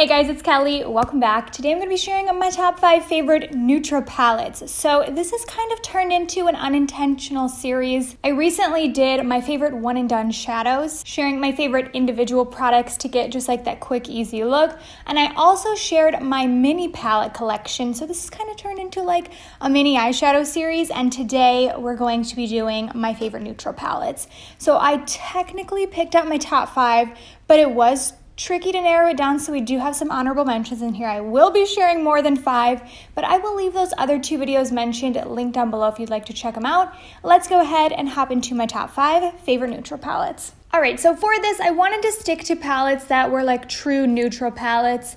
Hey guys, it's Kelly. Welcome back. Today I'm going to be sharing my top five favorite neutral palettes. So this has kind of turned into an unintentional series. I recently did my favorite one and done shadows, sharing my favorite individual products to get just like that quick, easy look. And I also shared my mini palette collection. So this has kind of turned into like a mini eyeshadow series. And today we're going to be doing my favorite neutral palettes. So I technically picked out my top five, but it was tricky to narrow it down, so we do have some honorable mentions in here. I will be sharing more than five, but I will leave those other two videos mentioned linked down below if you'd like to check them out. Let's go ahead and hop into my top five favorite neutral palettes. All right, so for this, I wanted to stick to palettes that were like true neutral palettes.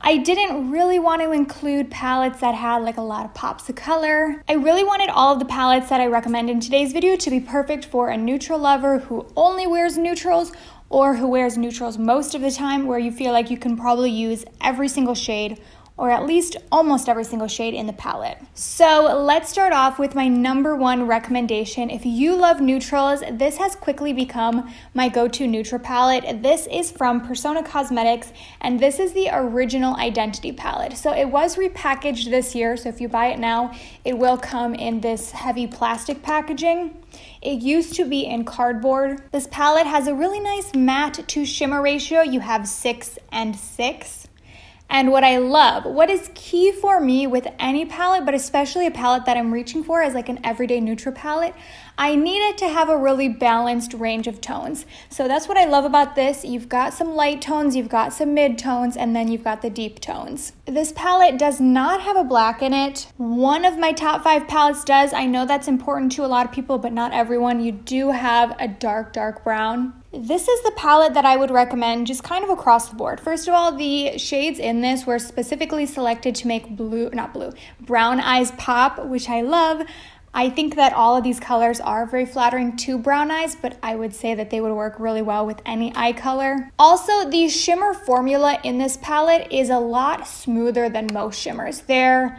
I didn't really want to include palettes that had like a lot of pops of color. I really wanted all of the palettes that I recommend in today's video to be perfect for a neutral lover who only wears neutrals or who wears neutrals most of the time, where you feel like you can probably use every single shade or at least almost every single shade in the palette. So let's start off with my number one recommendation. If you love neutrals, this has quickly become my go-to neutral palette. This is from Persona Cosmetics, and this is the original Identity palette. So it was repackaged this year, so if you buy it now, it will come in this heavy plastic packaging. It used to be in cardboard. This palette has a really nice matte to shimmer ratio. You have six and six. And what I love, what is key for me with any palette, but especially a palette that I'm reaching for as like an everyday neutral palette, I need it to have a really balanced range of tones. So that's what I love about this. You've got some light tones, you've got some mid tones, and then you've got the deep tones. This palette does not have a black in it. One of my top five palettes does. I know that's important to a lot of people, but not everyone. You do have a dark, dark brown. This is the palette that I would recommend just kind of across the board. First of all, the shades in this were specifically selected to make blue, not blue, brown eyes pop, which I love. I think that all of these colors are very flattering to brown eyes, but I would say that they would work really well with any eye color. Also, the shimmer formula in this palette is a lot smoother than most shimmers. They're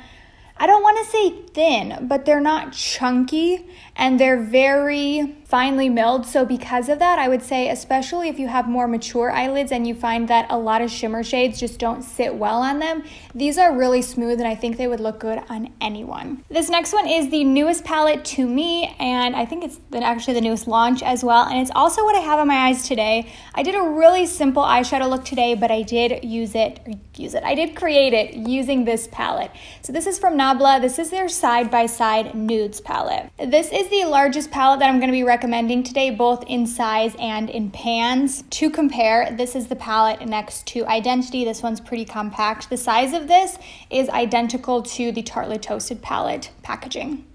I don't want to say thin, but they're not chunky and they're very finely milled. So, because of that, I would say, especially if you have more mature eyelids and you find that a lot of shimmer shades just don't sit well on them, these are really smooth and I think they would look good on anyone. This next one is the newest palette to me, and I think it's actually the newest launch as well. And it's also what I have on my eyes today. I did a really simple eyeshadow look today, but I did use it, use it, I did create it using this palette. So, this is from Nabla. This is their side by side nudes palette. This is the largest palette that I'm going to be recommending recommending today, both in size and in pans. To compare, this is the palette next to Identity. This one's pretty compact. The size of this is identical to the Tartelette Toasted palette packaging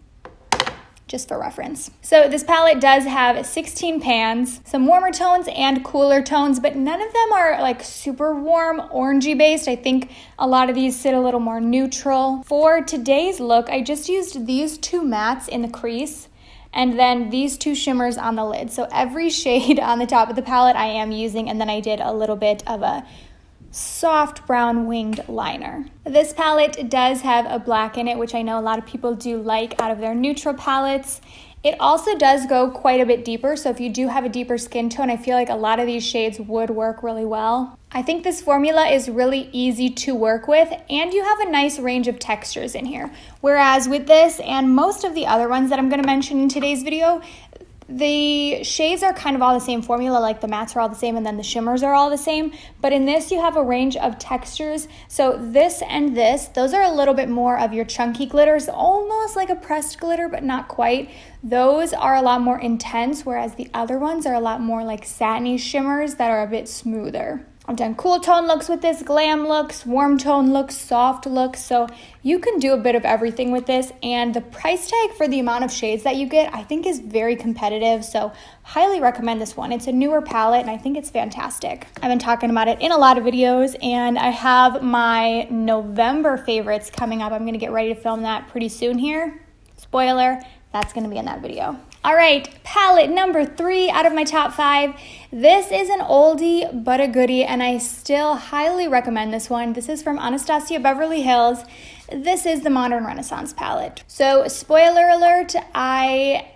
just for reference. So this palette does have 16 pans, some warmer tones and cooler tones, but none of them are like super warm orangey based. I think a lot of these sit a little more neutral. For today's look, I just used these two mattes in the crease and then these two shimmers on the lid. So every shade on the top of the palette I am using, and then I did a little bit of a soft brown winged liner. This palette does have a black in it, which I know a lot of people do like out of their neutral palettes. It also does go quite a bit deeper, so if you do have a deeper skin tone, I feel like a lot of these shades would work really well. I think this formula is really easy to work with and you have a nice range of textures in here. Whereas with this and most of the other ones that I'm going to mention in today's video, the shades are kind of all the same formula, like the mattes are all the same and then the shimmers are all the same. But in this, you have a range of textures. So this and this, those are a little bit more of your chunky glitters, almost like a pressed glitter, but not quite. Those are a lot more intense, whereas the other ones are a lot more like satiny shimmers that are a bit smoother. I've done cool tone looks with this, glam looks, warm tone looks, soft looks. So you can do a bit of everything with this. And the price tag for the amount of shades that you get, I think is very competitive. So highly recommend this one. It's a newer palette and I think it's fantastic. I've been talking about it in a lot of videos and I have my November favorites coming up. I'm gonna get ready to film that pretty soon here. Spoiler, that's gonna be in that video. All right, palette number three out of my top five. This is an oldie but a goodie, and I still highly recommend this one. This is from Anastasia Beverly Hills. This is the Modern Renaissance palette. So, spoiler alert, I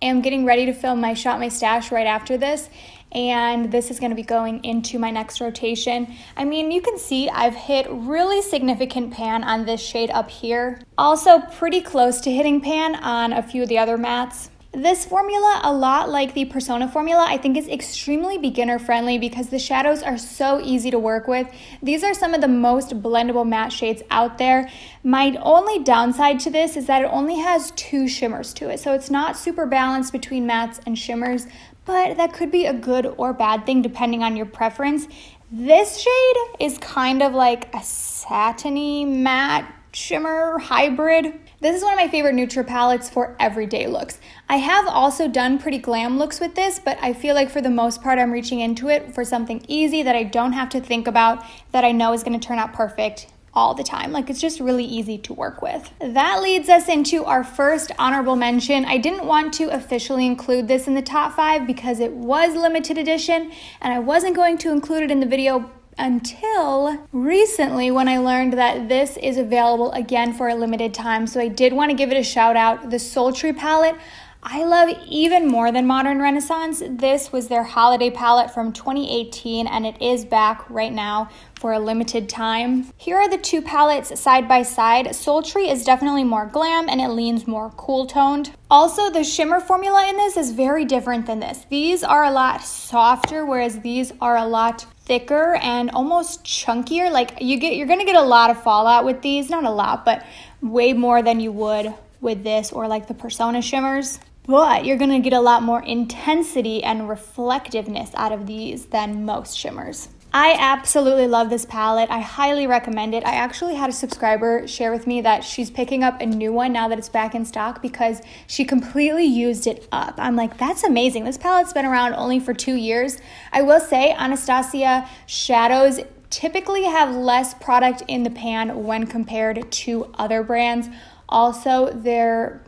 am getting ready to film my Shop My Stash right after this. and this is gonna be going into my next rotation. I mean, you can see I've hit really significant pan on this shade up here. Also pretty close to hitting pan on a few of the other mattes. This formula, a lot like the Persona formula, I think is extremely beginner friendly because the shadows are so easy to work with. These are some of the most blendable matte shades out there. My only downside to this is that it only has two shimmers to it, so it's not super balanced between mattes and shimmers, but that could be a good or bad thing depending on your preference. This shade is kind of like a satiny matte shimmer hybrid. This is one of my favorite neutral palettes for everyday looks. I have also done pretty glam looks with this, but I feel like for the most part, I'm reaching into it for something easy that I don't have to think about, that I know is gonna turn out perfect all the time. Like it's just really easy to work with. That leads us into our first honorable mention. I didn't want to officially include this in the top five because it was limited edition and I wasn't going to include it in the video until recently when I learned that this is available again for a limited time. So I did want to give it a shout out. The Sultry palette. I love even more than Modern Renaissance. This was their holiday palette from 2018 and it is back right now for a limited time. Here are the two palettes side by side. Sultry is definitely more glam and it leans more cool toned. Also, the shimmer formula in this is very different than this. These are a lot softer, whereas these are a lot thicker and almost chunkier. Like you get, you're gonna get a lot of fallout with these. Not a lot, but way more than you would with this or like the Persona shimmers. But you're gonna get a lot more intensity and reflectiveness out of these than most shimmers. I absolutely love this palette. I highly recommend it. I actually had a subscriber share with me that she's picking up a new one now that it's back in stock because she completely used it up. I'm like, that's amazing. This palette's been around only for two years. I will say, Anastasia Shadows typically have less product in the pan when compared to other brands. Also, their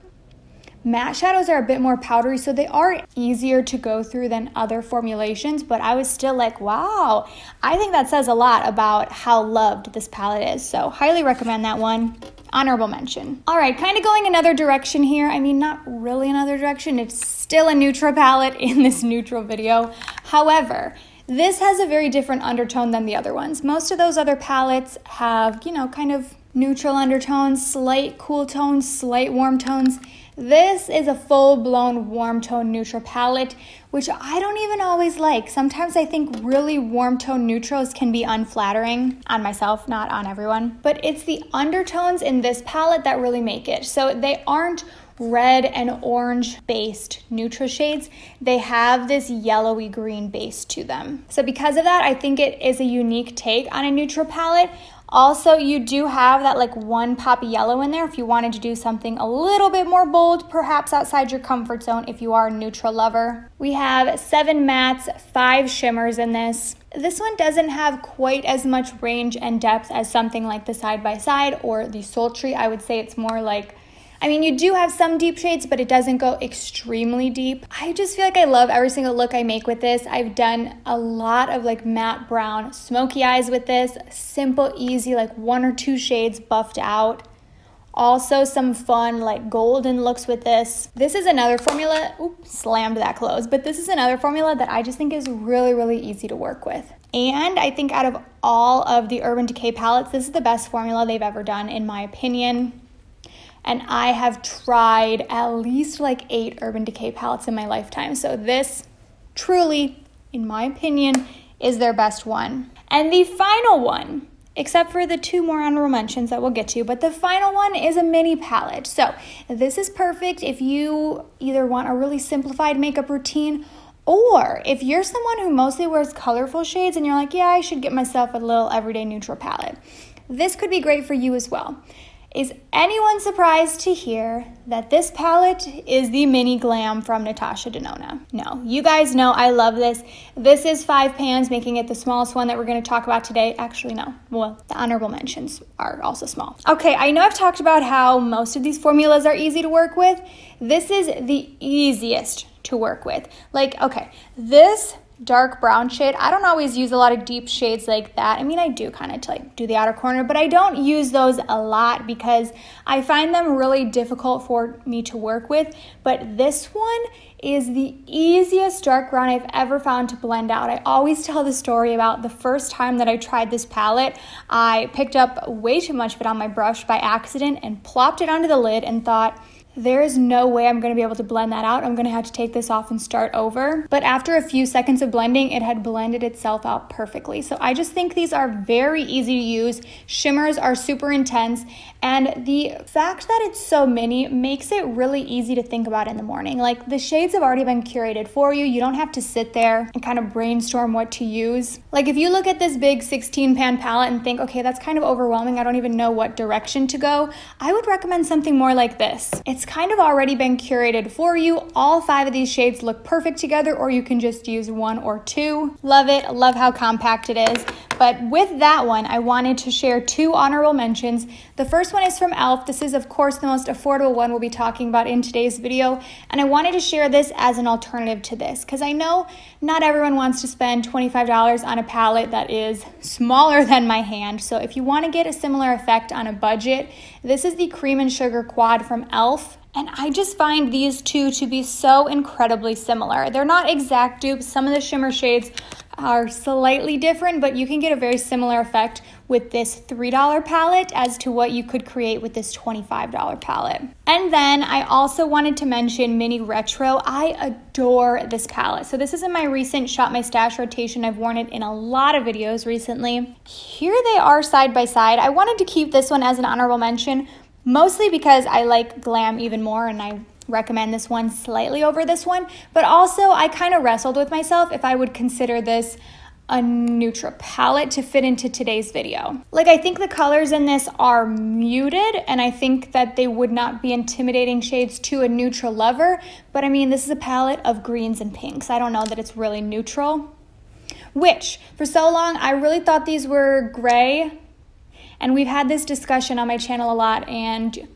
Matte shadows are a bit more powdery, so they are easier to go through than other formulations, but I was still like, wow, I think that says a lot about how loved this palette is. So, highly recommend that one. Honorable mention. All right, kind of going another direction here. I mean, not really another direction. It's still a neutral palette in this neutral video. However, this has a very different undertone than the other ones. Most of those other palettes have, you know, kind of neutral undertones, slight cool tones, slight warm tones. This is a full-blown warm tone neutral palette, which I don't even always like. Sometimes I think really warm tone neutrals can be unflattering on myself, not on everyone. But it's the undertones in this palette that really make it. So they aren't red and orange based neutral shades, they have this yellowy green base to them. So because of that, I think it is a unique take on a neutral palette. Also, you do have that like one poppy yellow in there if you wanted to do something a little bit more bold, perhaps outside your comfort zone if you are a neutral lover. We have seven mattes, five shimmers in this. This one doesn't have quite as much range and depth as something like the side by side or the sultry. I would say it's more like I mean, you do have some deep shades, but it doesn't go extremely deep. I just feel like I love every single look I make with this. I've done a lot of like matte brown smoky eyes with this. Simple, easy, like one or two shades buffed out. Also some fun like golden looks with this. This is another formula, oops, slammed that close, but this is another formula that I just think is really, really easy to work with. And I think out of all of the Urban Decay palettes, this is the best formula they've ever done in my opinion and I have tried at least like eight Urban Decay palettes in my lifetime. So this truly, in my opinion, is their best one. And the final one, except for the two more honorable mentions that we'll get to, but the final one is a mini palette. So this is perfect if you either want a really simplified makeup routine or if you're someone who mostly wears colorful shades and you're like, yeah, I should get myself a little everyday neutral palette. This could be great for you as well. Is anyone surprised to hear that this palette is the mini glam from Natasha Denona? No, you guys know I love this. This is five pans, making it the smallest one that we're gonna talk about today. Actually, no, well, the honorable mentions are also small. Okay, I know I've talked about how most of these formulas are easy to work with. This is the easiest to work with. Like, okay, this dark brown shade. I don't always use a lot of deep shades like that. I mean, I do kind of like do the outer corner, but I don't use those a lot because I find them really difficult for me to work with. But this one is the easiest dark brown I've ever found to blend out. I always tell the story about the first time that I tried this palette. I picked up way too much of it on my brush by accident and plopped it onto the lid and thought, there is no way I'm gonna be able to blend that out. I'm gonna have to take this off and start over. But after a few seconds of blending, it had blended itself out perfectly. So I just think these are very easy to use. Shimmers are super intense. And the fact that it's so mini makes it really easy to think about in the morning. Like the shades have already been curated for you. You don't have to sit there and kind of brainstorm what to use. Like if you look at this big 16 pan palette and think, okay, that's kind of overwhelming. I don't even know what direction to go. I would recommend something more like this. It's it's kind of already been curated for you. All five of these shades look perfect together, or you can just use one or two. Love it, love how compact it is. But with that one, I wanted to share two honorable mentions. The first one is from e.l.f. This is, of course, the most affordable one we'll be talking about in today's video. And I wanted to share this as an alternative to this because I know not everyone wants to spend $25 on a palette that is smaller than my hand. So if you want to get a similar effect on a budget, this is the Cream and Sugar Quad from e.l.f. And I just find these two to be so incredibly similar. They're not exact dupes. Some of the shimmer shades are slightly different, but you can get a very similar effect with this $3 palette as to what you could create with this $25 palette. And then I also wanted to mention Mini Retro. I adore this palette. So this is in my recent Shop My Stash rotation. I've worn it in a lot of videos recently. Here they are side by side. I wanted to keep this one as an honorable mention, mostly because I like glam even more and I recommend this one slightly over this one, but also I kind of wrestled with myself if I would consider this a neutral palette to fit into today's video. Like I think the colors in this are muted and I think that they would not be intimidating shades to a neutral lover, but I mean this is a palette of greens and pinks. I don't know that it's really neutral. Which, for so long, I really thought these were gray and we've had this discussion on my channel a lot and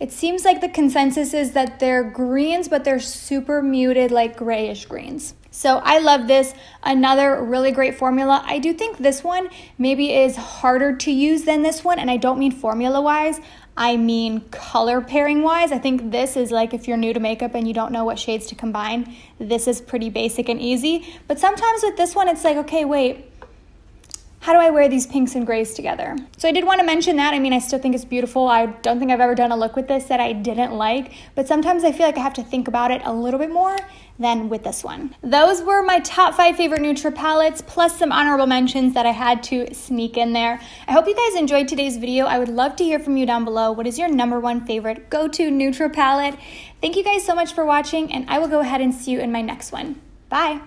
it seems like the consensus is that they're greens, but they're super muted, like grayish greens. So I love this. Another really great formula. I do think this one maybe is harder to use than this one, and I don't mean formula wise. I mean color pairing wise. I think this is like if you're new to makeup and you don't know what shades to combine, this is pretty basic and easy. But sometimes with this one, it's like, okay, wait, how do I wear these pinks and grays together? So I did want to mention that. I mean, I still think it's beautiful. I don't think I've ever done a look with this that I didn't like, but sometimes I feel like I have to think about it a little bit more than with this one. Those were my top five favorite Nutra palettes, plus some honorable mentions that I had to sneak in there. I hope you guys enjoyed today's video. I would love to hear from you down below. What is your number one favorite go-to Nutra palette? Thank you guys so much for watching, and I will go ahead and see you in my next one. Bye!